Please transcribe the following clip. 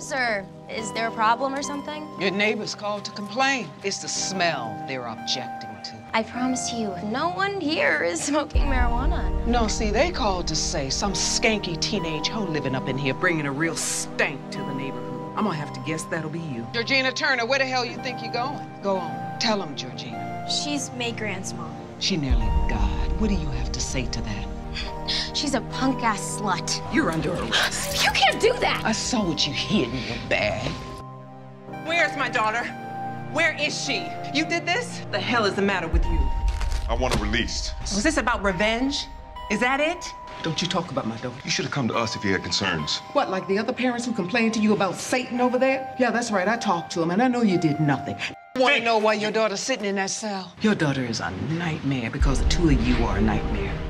lives, or is there a problem or something? Your neighbors called to complain. It's the smell they're objecting to. I promise you, no one here is smoking marijuana. No, see, they called to say some skanky teenage hoe living up in here bringing a real stank to the neighborhood. I'm gonna have to guess that'll be you. Georgina Turner, where the hell you think you're going? Go on, tell them, Georgina. She's May Grant's mom. She nearly died. What do you have to say to that? She's a punk ass slut. You're under arrest. You can't do that! I saw what you hid in your bag. Where's my daughter? Where is she? You did this? The hell is the matter with you? I want her released. Was this about revenge? Is that it? Don't you talk about my daughter. You should have come to us if you had concerns. What, like the other parents who complained to you about Satan over there? Yeah, that's right. I talked to him, and I know you did nothing. Want to know why your daughter's sitting in that cell? Your daughter is a nightmare because the two of you are a nightmare.